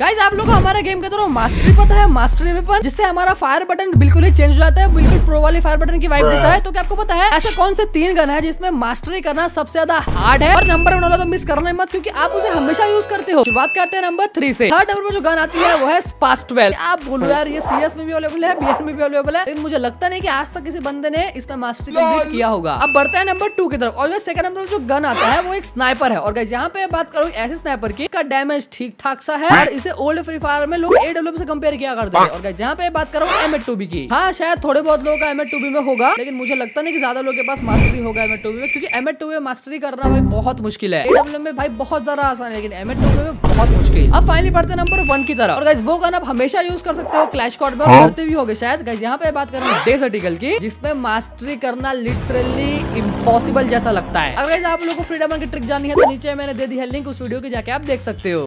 Guys आप लोग को हमारा गेम के तरह मास्टरी पता है मास्टरी वेपन जिससे हमारा फायर बटन बिल्कुल ही चेंज हो जाता है बिल्कुल प्रो वाली फायर बटन की वाइब देता है। तो क्या आपको पता है ऐसे कौन से तीन गन है जिसमें मास्टरी करना सबसे ज़्यादा हार्ड है? और नंबर वन वाला तो मिस करना मत क्योंकि आप उसे हमेशा यूज़ करते हो। शुरुआत करते हैं नंबर थ्री से। थर्ड नंबर में जो गन आती है वो है स्पास ट्वेल्व आप बोलो यार ये सीएस में भी अवेलेबल है बी में भी अवेलेबल है? लेकिन मुझे लगता नहीं की आज तक किसी बंदे ने इसका मास्टरी किया होगा। अब बढ़ता है नंबर टू की तरफ़। और जो सेकंड नंबर जो गन आता है वो एक स्नाइपर है। और गाइज़ यहाँ पे बात करूँ ऐसे स्नाइपर की इसका डैमेज ठीक ठाक सा है और इसे ओल्ड फ्री फायर में लोग एडब्ल्यू से कंपेयर किया करते हैं। और जहाँ पे बात करो एम एट की। हाँ शायद थोड़े बहुत लोगों का एम एट में होगा लेकिन मुझे लगता नहीं कि ज़्यादा लोग के पास मास्टरी होगा एम एट में क्योंकि एम एट में मास्टरी करना भाई बहुत मुश्किल है। एडब्ल्यू में भाई बहुत ज़्यादा आसान है लेकिन एम एट में बहुत मुश्किल। अब फाइनली बढ़ते नंबर वन की तरफ़। और गाइज़ वो गन आप हमेशा यूज़ कर सकते हो क्लैश कॉर्ड में करते भी होगे। शायद गाइज़ यहाँ पे बात करें डेस आर्टिकल की जिसमें मास्टरी करना लिटरली इम्पॉसिबल जैसा लगता है। अगर आप लोगों को फ्रीडम की ट्रिक जाननी है तो नीचे मैंने दे दी है लिंक उस वीडियो की जाके आप देख सकते हो।